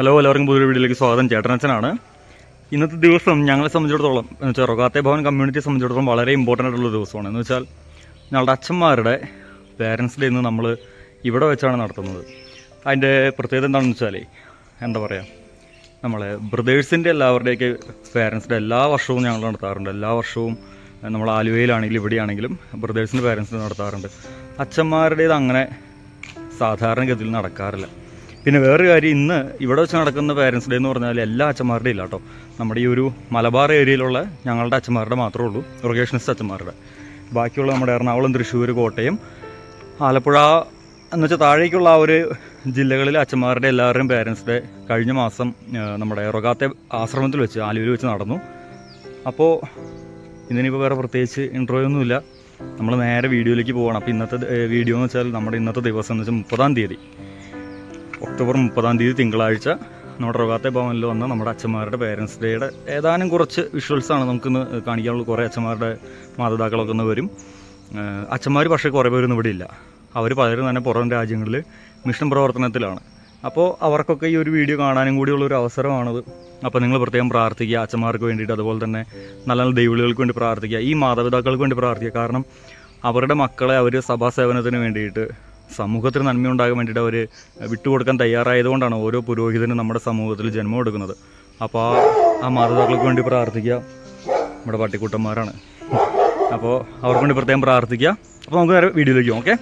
Hello എല്ലാവർക്കും പുതിയൊരു വീഡിയോയിലേക്ക് സ്വാഗതം. ചേട്ടനച്ഛനാണ് ഇന്നത്തെ ദിവസം ഞങ്ങളെ സംബന്ധിച്ചിടത്തോളം എന്ന് വെച്ചാൽ റൊഗാത്തെ ഭവൻ കമ്മ്യൂണിറ്റിയെ സംബന്ധിച്ചിടത്തോളം വളരെ ഇമ്പോർട്ടന്റ് ആയിട്ടുള്ള ദിവസമാണ്. എന്ന് വെച്ചാൽ ഞങ്ങളുടെ അച്ഛന്മാരുടെ പേരൻസ് ഡേ ഇന്ന് നമ്മൾ ഇവിടെ വെച്ചാണ് നടത്തുന്നത്. അതിന്റെ പ്രത്യേകത എന്താണെന്ന് വെച്ചാൽ എന്താ പറയുക നമ്മളെ ബ്രദേഴ്സിന്റെ എല്ലാവരുടെയൊക്കെ പേരൻസ് ഡേ എല്ലാ വർഷവും ഞങ്ങൾ നടത്താറുണ്ട്. എല്ലാ വർഷവും നമ്മൾ ആലുവയിലാണെങ്കിലും ഇവിടെയാണെങ്കിലും ബ്രദേഴ്സിന്റെ പേരൻസ് ഡേ നടത്താറുണ്ട്. അച്ഛന്മാരുടേത് അങ്ങനെ സാധാരണഗതിയിൽ നടക്കാറില്ല. പിന്നെ വേറൊരു കാര്യം ഇന്ന് ഇവിടെ വെച്ച് നടക്കുന്ന പേരൻസ് ഡേ എന്ന് പറഞ്ഞാൽ എല്ലാ അച്ഛന്മാരുടെയും ഇല്ല കേട്ടോ. നമ്മുടെ ഈ ഒരു മലബാർ ഏരിയയിലുള്ള ഞങ്ങളുടെ അച്ഛന്മാരുടെ മാത്രമേ ഉള്ളൂ ഇറിഗേഷനിസ്റ്റ് അച്ഛന്മാരുടെ. ബാക്കിയുള്ള നമ്മുടെ എറണാകുളം തൃശ്ശൂർ കോട്ടയം ആലപ്പുഴ എന്ന് വെച്ചാൽ താഴേക്കുള്ള ആ ഒരു ജില്ലകളിലെ അച്ഛന്മാരുടെ എല്ലാവരുടെയും പേരൻസ് ഡേ കഴിഞ്ഞ മാസം നമ്മുടെ റൊഗാത്തെ ആശ്രമത്തിൽ വെച്ച് ആലുവിൽ വെച്ച് നടന്നു. അപ്പോൾ ഇതിനിപ്പോൾ വേറെ പ്രത്യേകിച്ച് ഇൻട്രോ ഒന്നുമില്ല നമ്മൾ നേരെ വീഡിയോയിലേക്ക് പോകണം അപ്പോൾ ഇന്നത്തെ വീഡിയോ എന്ന് വെച്ചാൽ നമ്മുടെ ഇന്നത്തെ ദിവസം എന്ന് വെച്ചാൽ മുപ്പതാം തീയതി. ഒക്ടോബർ മുപ്പതാം തീയതി തിങ്കളാഴ്ച നമ്മുടെ റോഗാത്തെ ഭവനിൽ വന്ന നമ്മുടെ അച്ഛന്മാരുടെ പേരൻസ് ഡേയുടെ ഏതാനും കുറച്ച് വിഷ്വൽസാണ് നമുക്കിന്ന് കാണിക്കാനുള്ള കുറേ അച്ഛന്മാരുടെ മാതാപിതാക്കളൊക്കെ ഒന്ന് വരും. അച്ഛന്മാർ പക്ഷേ കുറേ പേരൊന്നും ഇവിടെ ഇല്ല. അവർ പലരും തന്നെ പുറം രാജ്യങ്ങളിൽ മിഷൻ പ്രവർത്തനത്തിലാണ്. അപ്പോൾ അവർക്കൊക്കെ ഈ ഒരു വീഡിയോ കാണാനും കൂടിയുള്ള ഒരു അവസരമാണത്. അപ്പോൾ നിങ്ങൾ പ്രത്യേകം പ്രാർത്ഥിക്കുക അച്ഛന്മാർക്ക് വേണ്ടിയിട്ട് അതുപോലെ തന്നെ നല്ല നല്ല ദൈവങ്ങൾക്ക് വേണ്ടി പ്രാർത്ഥിക്കുക ഈ മാതാപിതാക്കൾക്ക് വേണ്ടി പ്രാർത്ഥിക്കുക. കാരണം അവരുടെ മക്കളെ അവർ സഭാ സേവനത്തിന് വേണ്ടിയിട്ട് സമൂഹത്തിന് നന്മയുണ്ടാകാൻ വേണ്ടിയിട്ട് അവർ വിട്ടുകൊടുക്കാൻ തയ്യാറായതുകൊണ്ടാണ് ഓരോ പുരോഹിതനും നമ്മുടെ സമൂഹത്തിൽ ജന്മം എടുക്കുന്നത്. അപ്പോൾ ആ മാതാപിതാക്കൾക്ക് വേണ്ടി പ്രാർത്ഥിക്കുക. നമ്മുടെ പട്ടിക്കൂട്ടന്മാരാണ്. അപ്പോൾ അവർക്ക് വേണ്ടി പ്രത്യേകം പ്രാർത്ഥിക്കുക. അപ്പോൾ നമുക്ക് നേരെ വീഡിയോയിലേക്ക് ഓക്കെ?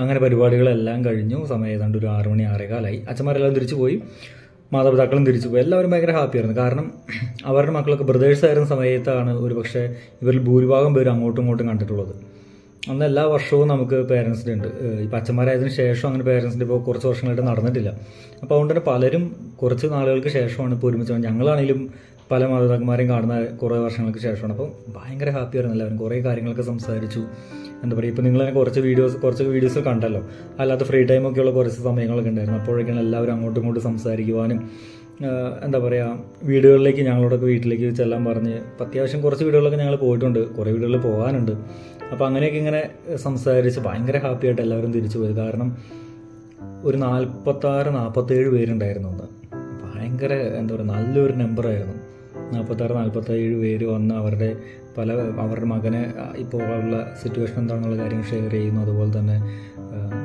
അങ്ങനെ പരിപാടികളെല്ലാം കഴിഞ്ഞു. സമയം ഏതാണ്ട് ഒരു ആറു മണി ആറേകാലായി. അച്ഛന്മാരെല്ലാം തിരിച്ചു പോയി. മാതാപിതാക്കളും തിരിച്ചു പോയി. എല്ലാവരും ഭയങ്കര ഹാപ്പിയായിരുന്നു കാരണം അവരുടെ മക്കളൊക്കെ ബ്രദേഴ്സ് ആയിരുന്ന സമയത്താണ് ഒരു പക്ഷേ ഇവരിൽ ഭൂരിഭാഗം പേര് അങ്ങോട്ടും ഇങ്ങോട്ടും കണ്ടിട്ടുള്ളത്. അന്ന് എല്ലാ വർഷവും നമുക്ക് പേരൻസ് ഡേ ഉണ്ട്. ഇപ്പം അച്ഛന്മാരായതിനു ശേഷം അങ്ങനെ പേരൻസ് ഡേ ഇപ്പോൾ കുറച്ച് വർഷങ്ങളായിട്ട് നടന്നിട്ടില്ല. അപ്പോൾ അതുകൊണ്ട് തന്നെ പലരും കുറച്ച് നാളുകൾക്ക് ശേഷമാണ് ഇപ്പോൾ ഒരുമിച്ച് ഞങ്ങളാണെങ്കിലും പല മാതാപിതാക്കന്മാരെയും കാണുന്ന കുറേ വർഷങ്ങൾക്ക് ശേഷമാണ്. അപ്പോൾ ഭയങ്കര ഹാപ്പിയായിരുന്നു എല്ലാവരും. കുറേ കാര്യങ്ങളൊക്കെ സംസാരിച്ചു. എന്താ പറയുക ഇപ്പോൾ നിങ്ങൾ കുറച്ച് വീഡിയോസ് കുറച്ച് വീഡിയോസ് കണ്ടല്ലോ. അല്ലാത്ത ഫ്രീ ടൈം ഒക്കെയുള്ള കുറച്ച് സമയങ്ങളൊക്കെ ഉണ്ടായിരുന്നു. അപ്പോഴൊക്കെയാണ് എല്ലാവരും അങ്ങോട്ടും ഇങ്ങോട്ടും സംസാരിക്കുവാനും എന്താ പറയുക വീടുകളിലേക്ക് ഞങ്ങളോടൊക്കെ വീട്ടിലേക്ക് ചെല്ലാൻ പറഞ്ഞ് അത്യാവശ്യം കുറച്ച് വീടുകളിലൊക്കെ ഞങ്ങൾ പോയിട്ടുണ്ട്. കുറേ വീടുകളിൽ പോകാനുണ്ട്. അപ്പോൾ അങ്ങനെയൊക്കെ ഇങ്ങനെ സംസാരിച്ച് ഭയങ്കര ഹാപ്പി ആയിട്ട് എല്ലാവരും തിരിച്ചു പോയത് കാരണം ഒരു നാൽപ്പത്താറ് നാൽപ്പത്തേഴ് പേരുണ്ടായിരുന്നു അന്ന്. ഭയങ്കര എന്താ പറയുക നല്ലൊരു നമ്പറായിരുന്നു നാൽപ്പത്താറ് നാൽപ്പത്തേഴ് പേര് വന്ന് അവരുടെ പല അവരുടെ മകനെ ഇപ്പോൾ ഉള്ള സിറ്റുവേഷൻ എന്താണെന്നുള്ള കാര്യം ഷെയർ ചെയ്യുന്നു. അതുപോലെ തന്നെ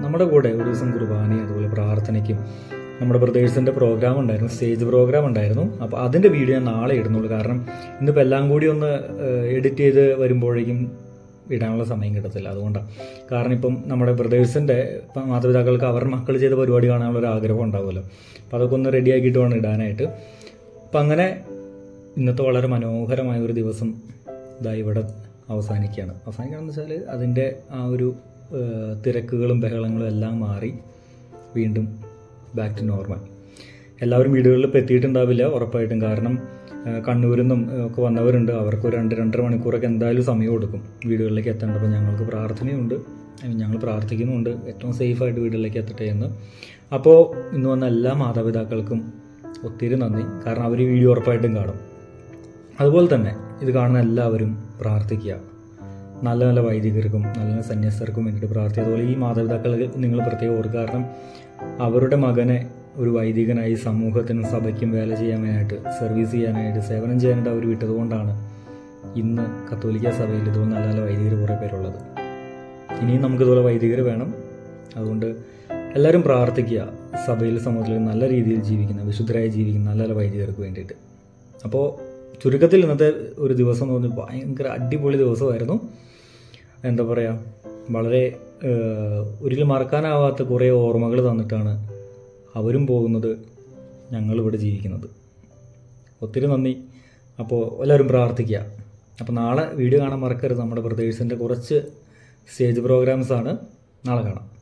നമ്മുടെ കൂടെ ഒരു ദിവസം കുർബാനയും അതുപോലെ പ്രാർത്ഥനയ്ക്കും നമ്മുടെ ബ്രദേഴ്സിന്റെ പ്രോഗ്രാം ഉണ്ടായിരുന്നു സ്റ്റേജ് പ്രോഗ്രാം ഉണ്ടായിരുന്നു. അപ്പോൾ അതിന്റെ വീഡിയോ ഞാൻ നാളെ ഇടുന്നുള്ളൂ. കാരണം ഇന്നിപ്പോൾ എല്ലാം കൂടി ഒന്ന് എഡിറ്റ് ചെയ്ത് വരുമ്പോഴേക്കും ഇടാനുള്ള സമയം കിട്ടത്തില്ല. അതുകൊണ്ടാണ് കാരണം ഇപ്പം നമ്മുടെ ബ്രദേഴ്സിന്റെ ഇപ്പം മാതാപിതാക്കൾക്ക് അവരുടെ മക്കൾ ചെയ്ത പരിപാടി കാണാനുള്ള ഒരു ആഗ്രഹം ഉണ്ടാവുമല്ലോ. അപ്പോൾ അതൊക്കെ ഒന്ന് റെഡിയാക്കിയിട്ട് വേണം ഇടാനായിട്ട്. അപ്പം അങ്ങനെ ഇന്നത്തെ വളരെ മനോഹരമായ ഒരു ദിവസം ഇതായി ഇവിടെ അവസാനിക്കുകയാണ്. അവസാനിക്കുകയാണെന്ന് വെച്ചാൽ അതിന്റെ ആ ഒരു തിരക്കുകളും ബഹളങ്ങളും എല്ലാം മാറി വീണ്ടും ബാക്ക് ടു നോർമൽ എല്ലാവരും വീടുകളിൽ ഇപ്പോൾ എത്തിയിട്ടുണ്ടാവില്ല ഉറപ്പായിട്ടും. കാരണം കണ്ണൂരിൽ നിന്നും ഒക്കെ വന്നവരുണ്ട്. അവർക്ക് ഒരു രണ്ട് രണ്ടര മണിക്കൂറൊക്കെ എന്തായാലും സമയം കൊടുക്കും വീടുകളിലേക്ക് എത്തേണ്ട അപ്പോൾ ഞങ്ങൾക്ക് പ്രാർത്ഥനയുണ്ട്. ഞങ്ങൾ പ്രാർത്ഥിക്കുന്നുണ്ട് ഏറ്റവും സേഫായിട്ട് വീടുകളിലേക്ക് എത്തട്ടെ എന്ന്. അപ്പോൾ ഇന്ന് വന്ന എല്ലാ മാതാപിതാക്കൾക്കും ഒത്തിരി നന്ദി. കാരണം അവർ വീഡിയോ ഉറപ്പായിട്ടും കാണും. അതുപോലെ തന്നെ ഇത് കാണുന്ന എല്ലാവരും പ്രാർത്ഥിക്കുക. നല്ല നല്ല വൈദികർക്കും നല്ല നല്ല സന്യാസർക്കും വേണ്ടിയിട്ട് പ്രാർത്ഥിക്കുക. അതുപോലെ ഈ മാതാപിതാക്കൾ നിങ്ങൾ പ്രത്യേകം ഓർക്കുക. കാരണം അവരുടെ മകനെ ഒരു വൈദികനായി സമൂഹത്തിനും സഭയ്ക്കും വേല ചെയ്യാനായിട്ട് സർവീസ് ചെയ്യാനായിട്ട് സേവനം ചെയ്യാനായിട്ട് അവർ വിട്ടതുകൊണ്ടാണ് ഇന്ന് കത്തോലിക്ക സഭയിൽ ഇതുപോലെ നല്ല നല്ല വൈദികർ കുറേ പേരുള്ളത്. ഇനിയും നമുക്കിതുപോലെ വൈദികർ വേണം. അതുകൊണ്ട് എല്ലാവരും പ്രാർത്ഥിക്കുക. സഭയിൽ സമൂഹത്തിൽ നല്ല രീതിയിൽ ജീവിക്കുന്ന വിശുദ്ധരായി ജീവിക്കുന്ന നല്ല നല്ല വൈദികർക്ക് വേണ്ടിയിട്ട്. അപ്പോൾ ചുരുക്കത്തിൽ ഇന്നത്തെ ഒരു ദിവസം എന്ന് പറഞ്ഞാൽ ഭയങ്കര അടിപൊളി ദിവസമായിരുന്നു. എന്താ പറയുക വളരെ ഒരിക്കലും മറക്കാനാവാത്ത കുറേ ഓർമ്മകൾ തന്നിട്ടാണ് അവരും പോകുന്നത് ഞങ്ങളിവിടെ ജീവിക്കുന്നത്. ഒത്തിരി നന്ദി. അപ്പോൾ എല്ലാവരും പ്രാർത്ഥിക്കുക. അപ്പോൾ നാളെ വീഡിയോ കാണാൻ മറക്കരുത്. നമ്മുടെ ബ്രദേഴ്സിന്റെ കുറച്ച് സ്റ്റേജ് പ്രോഗ്രാംസാണ്. നാളെ കാണാം.